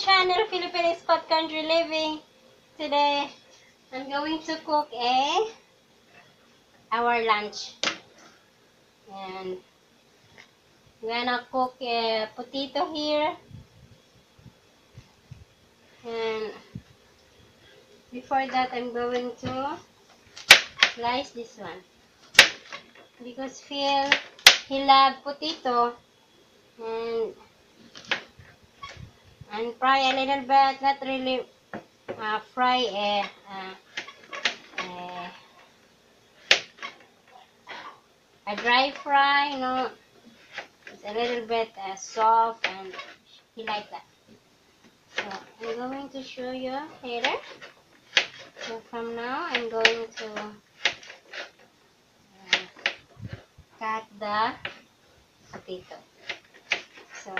channel, Philippine Spot Country Living. Today, I'm going to cook a our lunch. And I'm gonna cook a potato here. And before that, I'm going to slice this one. Because Phil, he love potato. And and fry a little bit, not really uh, fry a, uh, a dry fry, you know, it's a little bit uh, soft and he like that. So I'm going to show you later. So from now, I'm going to uh, cut the potato. So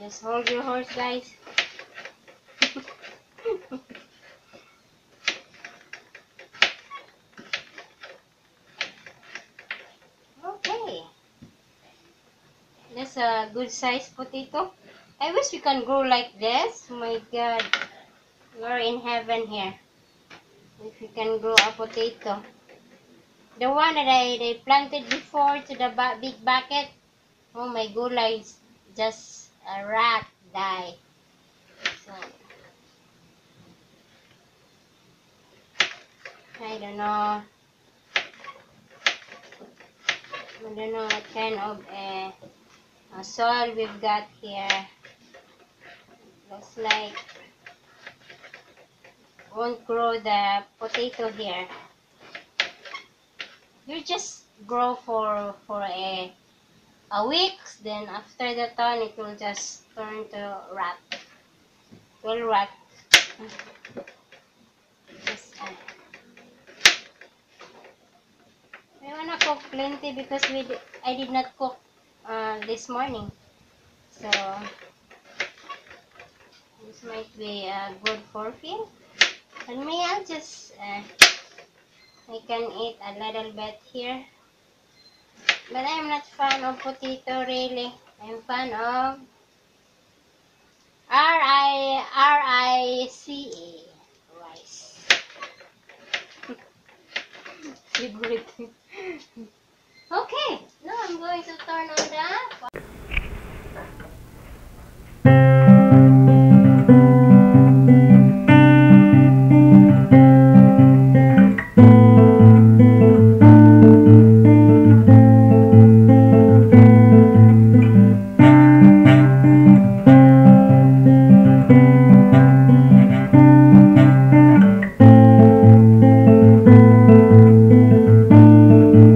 Just hold your horse, guys. okay. That's a good size potato. I wish we can grow like this. Oh my god. We're in heaven here. If we can grow a potato. The one that I they planted before to the big bucket. Oh my God, is just a rat die. So, I don't know. I don't know what kind of uh, uh, soil we've got here. Looks like won't grow the potato here. You just grow for for a a week, then after the turn, it will just turn to rat. Will rat. Just, uh, I wanna cook plenty because we I did not cook uh, this morning. So, this might be uh, good for you. And me, I'll just, uh, I can eat a little bit here. But I'm not fan of potato really. I'm fan of R-I, R-I-C-A. Rice. Favorite. okay. Now I'm going to turn on the